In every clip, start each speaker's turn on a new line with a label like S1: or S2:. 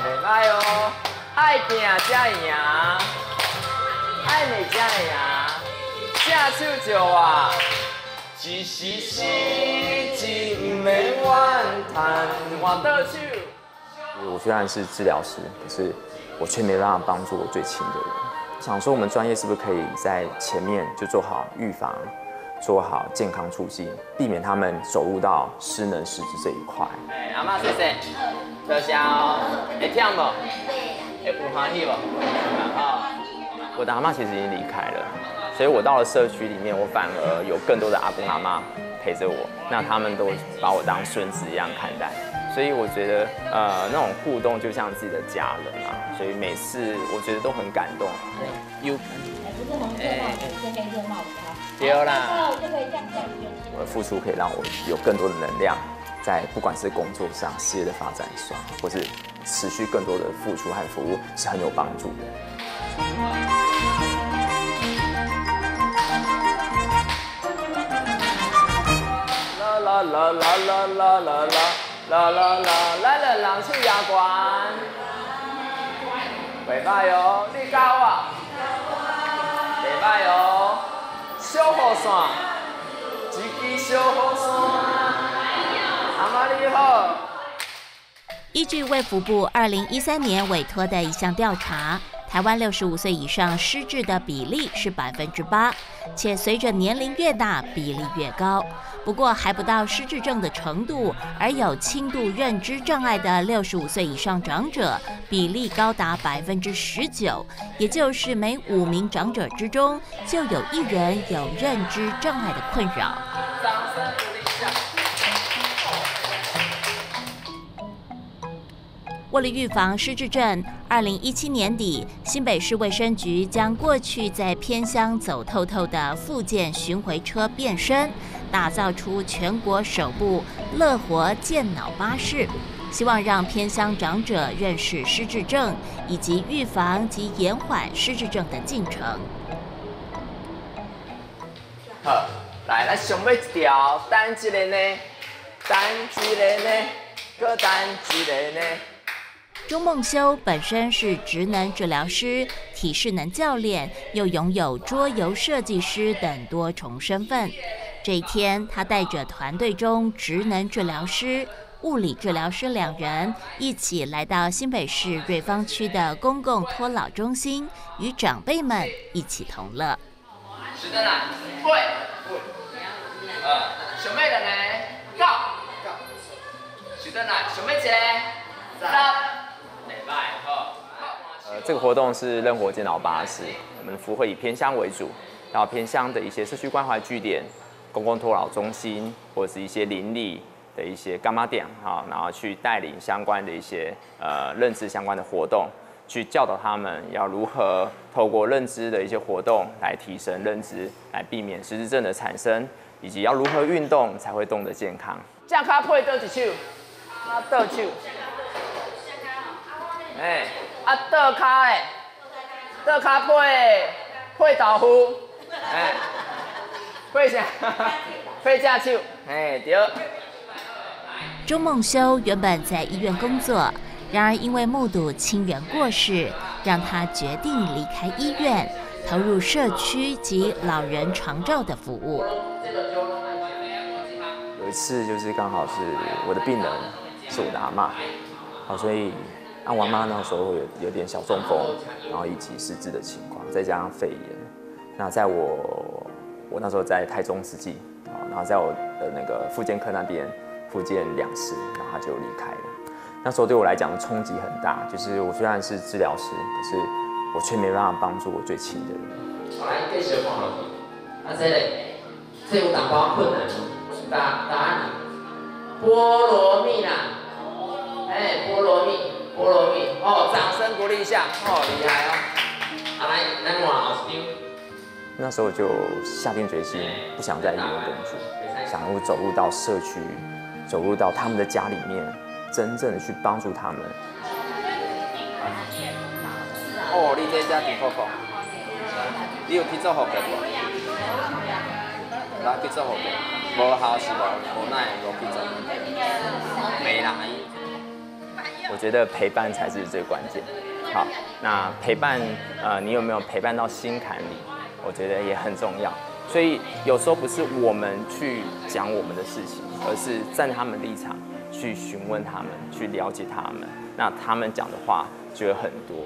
S1: 袂歹哦，爱拼才赢，爱你才赢，正手就啊，一时失志不免怨叹，换倒手。
S2: 我虽然是治疗师，可是我却没办法帮助我最亲的人。想说我们专业是不是可以在前面就做好预防，做好健康促进，避免他们走入到失能失智这一块。
S1: 哎，阿妈谢谢，多谢哦。会听无？会有欢喜无？好。
S2: 我的阿妈其实已经离开了，所以我到了社区里面，我反而有更多的阿公阿妈陪着我，那他们都把我当孙子一样看待。所以我觉得，呃，那种互动就像自己的家人啊，所以每次我觉得都很感动。
S1: 对有，
S3: 不是红色帽子，是黑色帽子啊。
S1: 对啦。
S2: 我的付出可以让我有更多的能量，在不管是工作上、事业的发展上，或是持续更多的付出和服务，是很有帮助的。
S1: 啦啦啦啦啦啦啦啦啦啦，咱两人手牙关，袂歹哦，你教我，袂歹哦，小雨伞，一支小雨伞，阿妈你好。
S4: 依据卫福部二零一三年委托的一项调查，台湾六十五岁以上失智的比例是百分之八，且随着年龄越大，比例越高。不过还不到失智症的程度，而有轻度认知障碍的六十五岁以上长者比例高达百分之十九，也就是每五名长者之中就有一人有认知障碍的困扰。
S1: 掌声鼓励一下。
S4: 为了预防失智症，二零一七年底，新北市卫生局将过去在偏乡走透透的复健巡回车变身，打造出全国首部乐活健脑巴士，希望让偏乡长者认识失智症以及预防及延缓失智症的进程。
S1: 好，来，咱上尾一条，等一个呢，等一个呢，搁等一个呢。
S4: 钟梦修本身是职能治疗师、体适能教练，又拥有桌游设计师等多重身份。这一天，他带着团队中职能治疗师、物理治疗师两人，一起来到新北市瑞芳区的公共托老中心，与长辈们一起同乐。
S1: 是的啦，会，呃，小妹的呢，告，是的啦，小妹姐，三，礼拜好。
S2: 呃，这个活动是任活健脑巴士，我们服务会以偏乡为主，然后偏乡的一些社区关怀据点、公共托老中心或者是一些邻里的一些干妈店哈，然后去带领相关的一些呃认知相关的活动，去教导他们要如何透过认知的一些活动来提升认知，来避免失智症的产生，以及要如何运动才会动得健康。
S1: 正脚配倒一手，啊倒手，哎，啊倒脚的，倒脚配配豆腐，哎，配啥？配正手，哎对。
S4: 钟梦修原本在医院工作，然而因为目睹亲人过世，让他决定离开医院，投入社区及老人长照的服务。
S2: 有一次就是刚好是我的病人是我的阿妈，好，所以啊我妈那时候有有点小中风，然后以及失智的情况，再加上肺炎。那在我我那时候在台中实际啊，然后在我的那个复健科那边复健两次，然后他就离开了。那时候对我来讲冲击很大，就是我虽然是治疗师，可是我却没办法帮助我最亲的人。
S1: 好，来继续看落去。啊，这个，这有淡薄困难。答答案，菠萝蜜啦，哎，菠萝蜜，菠萝蜜，哦，掌声鼓励一下，哦，厉害哦。好，来，咱换老师张。
S2: 那时候就下定决心，不想在医院工作，想要走入到社区，走入到他们的家里面，真正的去帮助他们。
S1: 哦，你这只电扣扣，你有去做福建无？来去做福建，无效是无无奈无去做，没啦。
S2: 我觉得陪伴才是最关键。好，那陪伴，呃，你有没有陪伴到心坎里？我觉得也很重要。所以有时候不是我们去讲我们的事情，而是站他们立场去询问他们，去了解他们。那他们讲的话就有很多。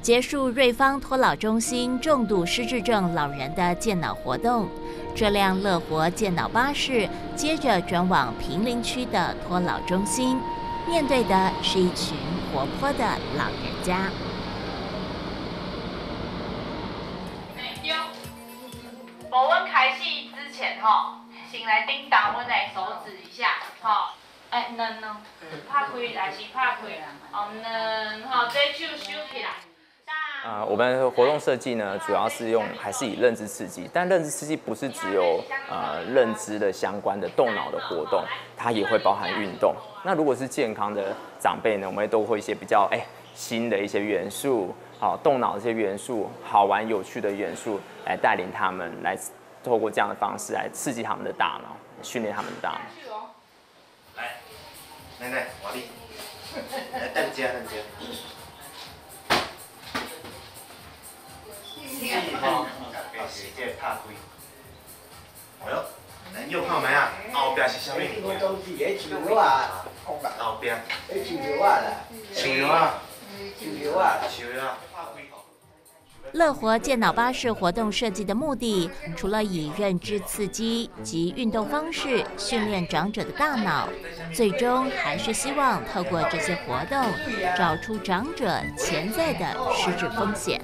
S4: 结束瑞芳托老中心重度失智症老人的健脑活动，这辆乐活健脑巴士接着转往平林区的托老中心，面对的是一群活泼的老人家。
S5: 无阮开始之前吼，先来叮当手指一下，吼，哎，能能，拍开还是拍开，哦，能吼，这手收起来。
S2: 啊，我们活动设计呢，主要是用还是以认知刺激，但认知刺激不是只有呃认知的相关的动脑的活动，它也会包含运动。那如果是健康的长辈呢，我们都会一些比较哎新的一些元素，好动脑的一些元素，好玩有趣的元素来带领他们，来透过这样的方式来刺激他们的大脑，训练他们的大脑。
S6: 来，奶奶，我哩，来等家等家。拍开。哎呦，咱右看麦啊，后壁是啥物？
S7: 都是咧树苗啊，
S6: 后壁。
S7: 咧树苗啊啦，
S6: 树苗啊，
S7: 树苗啊，
S6: 树苗啊。
S4: 乐活健脑巴士活动设计的目的，除了以认知刺激及运动方式训练长者的大脑，最终还是希望透过这些活动，找出长者潜在的失智风险。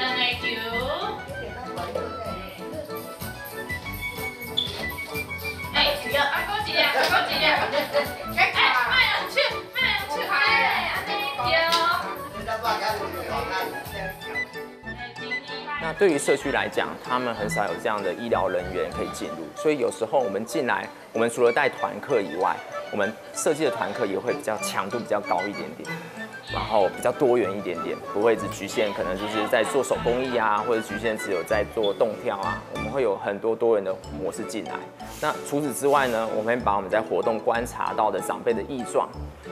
S5: 两个球。哎，啊，搁一个，搁一个，哎，卖人手，卖人手，哎，安尼对。
S2: 那对于社区来讲，他们很少有这样的医疗人员可以进入，所以有时候我们进来，我们除了带团客以外，我们设计的团客也会比较强度比较高一点点。然后比较多元一点点，不会只局限可能就是在做手工艺啊，或者局限只有在做动跳啊，我们会有很多多元的模式进来。那除此之外呢，我们把我们在活动观察到的长辈的异状，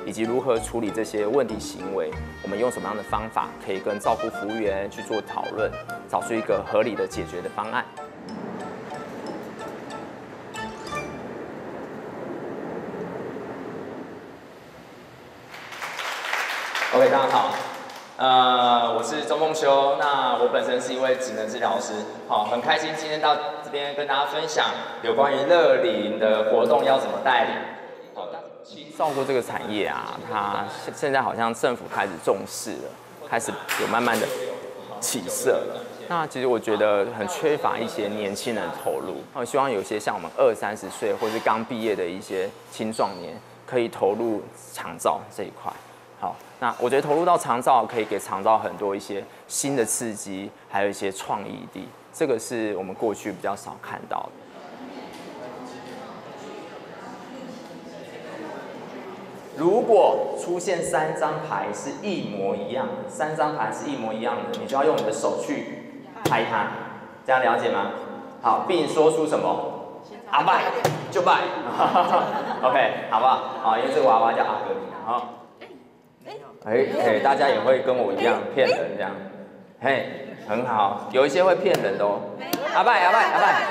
S2: 以及如何处理这些问题行为，我们用什么样的方法可以跟照顾服务员去做讨论，找出一个合理的解决的方案。OK，大家好，呃，我是周梦修，那我本身是一位职能治疗师，好，很开心今天到这边跟大家分享有关于乐龄的活动要怎么带领。好的，照顾这个产业啊，它现现在好像政府开始重视了，开始有慢慢的起色了。那其实我觉得很缺乏一些年轻人投入，我希望有些像我们二三十岁或是刚毕业的一些青壮年，可以投入长照这一块。好，那我觉得投入到长照可以给长照很多一些新的刺激，还有一些创意地，这个是我们过去比较少看到的。如果出现三张牌是一模一样的，三张牌是一模一样的，你就要用你的手去拍它，这样了解吗？好，并说出什么？阿拜就拜，OK，好不好？好，因为这个娃娃叫阿格里，好。哎哎，大家也会跟我一样骗人这样，嘿，很好，有一些会骗人的哦。阿拜阿拜阿拜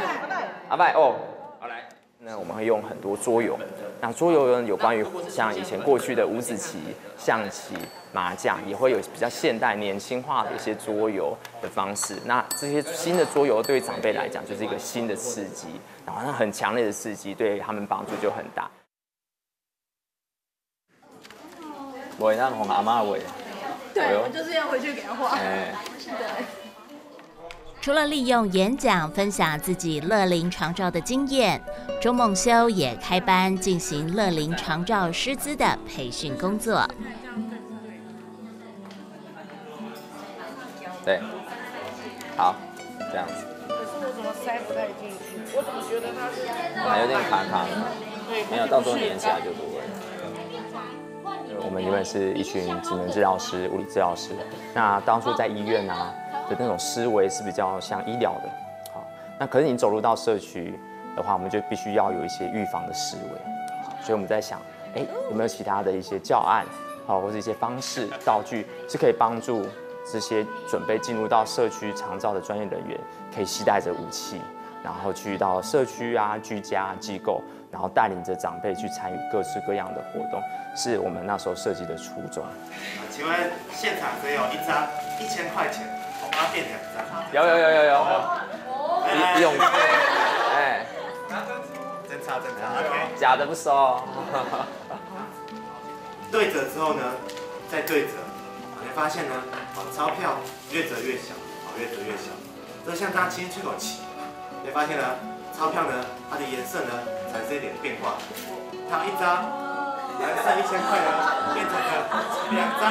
S2: 阿拜哦，好来，那我们会用很多桌游，那桌游呢有关于像以前过去的五子棋、象棋、麻将，也会有比较现代、年轻化的一些桌游的方式。那这些新的桌游对于长辈来讲就是一个新的刺激，然后那很强烈的刺激对他们帮助就很大。我让红阿妈喂，
S8: 对，我就是要回去给他画。
S4: 除了利用演讲分享自己乐龄长照的经验，周梦修也开班进行乐龄长照师资的培训工作。
S2: 对，好，这样子。
S8: 可是我怎么塞不太进去？我怎么觉得它是？
S2: 还有点卡卡的。没有，到时候粘起来就不会。我们原本是一群职能治疗师、物理治疗师，那当初在医院啊的那种思维是比较像医疗的，好，那可是你走入到社区，的话，我们就必须要有一些预防的思维。所以我们在想，哎，有没有其他的一些教案，好，或者一些方式、道具，是可以帮助这些准备进入到社区长照的专业人员，可以携带着武器，然后去到社区啊、居家机构，然后带领着长辈去参与各式各样的活动，是我们那时候设计的初衷。
S6: 请问现场只有一张一千块钱，我帮他变两张。
S2: 有有有有有，
S6: 哎
S2: 一用，哎，
S6: 真差真差，OK。
S2: 假的不收。
S6: 对折之后呢，再对折，你会发现呢，哦，钞票越折越小，哦，越折越小。这像刚刚轻轻吹口气，你会发现呢，钞票呢，它的颜色呢产生一点变化。它一张蓝色一千块呢，变成了两张。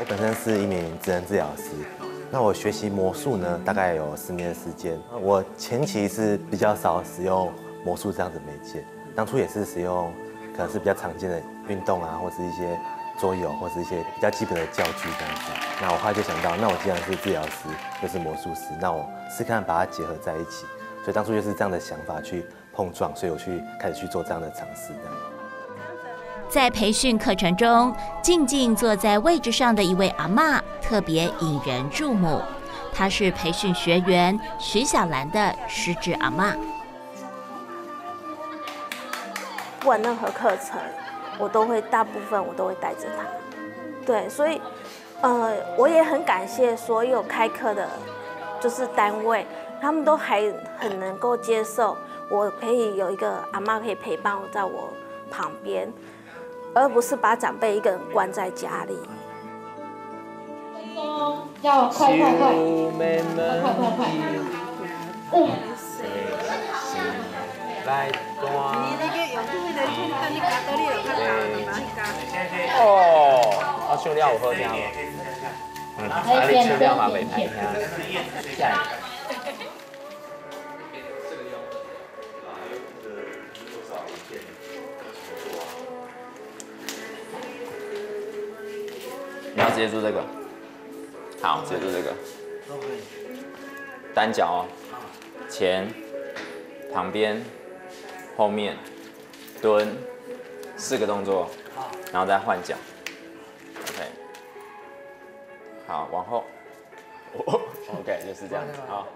S9: 我本身是一名职能治疗师，那我学习魔术呢，大概有十年的时间。我前期是比较少使用魔术这样子媒介，当初也是使用可能是比较常见的运动啊，或是一些桌游，或是一些比较基本的教具这样子。那我后来就想到，那我既然是治疗师，又是魔术师，那我试看把它结合在一起。所以当初就是这样的想法去碰撞，所以我去开始去做这样的尝试，这样。
S4: 在培训课程中，静静坐在位置上的一位阿嬷特别引人注目。她是培训学员徐小兰的失智阿妈。
S10: 不管任何课程，我都会大部分我都会带着他。对，所以呃，我也很感谢所有开课的，就是单位，他们都还很能够接受我可以有一个阿妈可以陪伴我在我旁边，而不是把长辈一个人关在家里。
S3: 要快快快，快快快快！
S2: 哦，来哦，啊，训练有好听吗？嗯，啊，你训练嘛袂歹听。你要直接做这个，好，直接做这个，单脚，前、旁边、后面、蹲，四个动作，然后再换脚，OK，好，往后，OK，就是这样，好。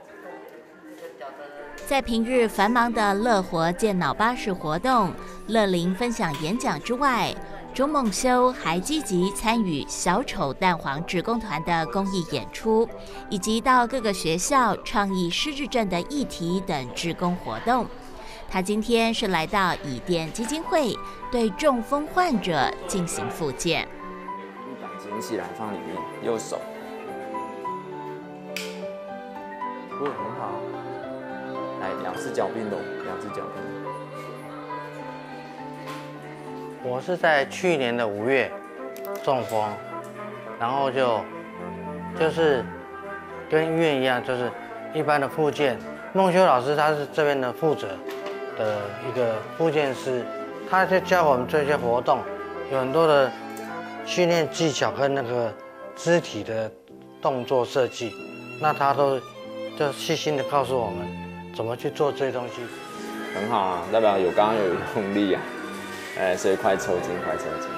S4: 在平日繁忙的乐活健脑巴士活动、乐林分享演讲之外，钟梦修还积极参与小丑蛋黄志工团的公益演出，以及到各个学校倡议失智症的议题等志工活动。他今天是来到以电基金会，对中风患者进行复健。
S2: 把捡起来放里面，右手，不很好。来，两只脚并拢，两只脚并拢。
S11: 我是在去年的五月中风，然后就就是跟医院一样，就是一般的复健。孟修老师他是这边的负责的一个复健师，他就教我们这些活动，有很多的训练技巧跟那个肢体的动作设计，那他都就细心的告诉我们怎么去做这些东西。
S2: 很好啊，代表有刚刚有用力啊，哎，所以快抽筋，快抽筋。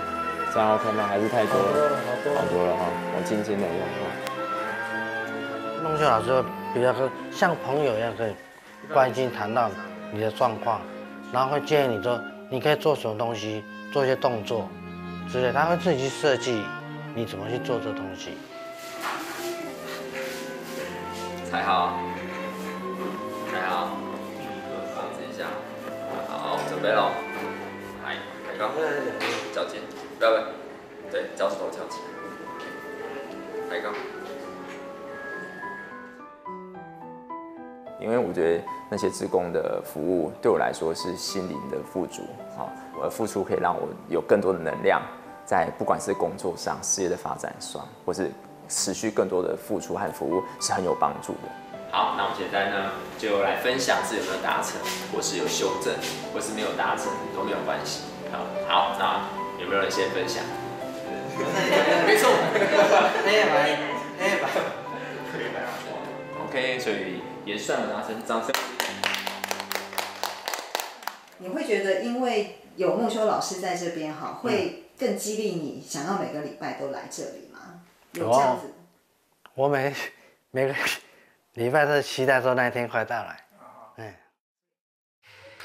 S2: 这样 OK 吗？还是太多了？好多了，哈。我轻轻的用哈。
S11: 孟秀老师会比较跟像朋友一样，可以关心谈到你的状况，然后会建议你说你可以做什么东西，做一些动作之类，他会自己去设计你怎么去做这东西。
S2: 踩好，踩好，控制一下。好，准备喽。来，抬高，脚尖，不要不要，对，脚趾头翘起，抬高。因为我觉得那些职工的服务对我来说是心灵的富足啊，我的付出可以让我有更多的能量，在不管是工作上、事业的发展上，或是持续更多的付出和服务是很有帮助的。好，那我们现在呢就来分享自己有没有达成，或是有修正，或是没有达成都没有关系。好，好，那有没有人先分享？没错，
S7: 那也来，那也来。
S12: OK，所以也算有达成，掌声。
S13: 你会觉得因为有木修老师在这边哈，会更激励你想要每个礼拜都来这里吗？有这样子？
S11: 我每每个礼拜都期待说那一天快到来。嗯。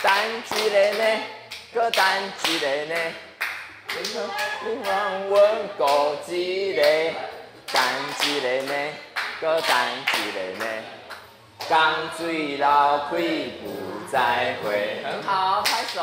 S2: 等一个呢，搁等一个呢，你望阮顾一个，等一个呢，搁等一个呢，江水流开不再回，很好，拍手。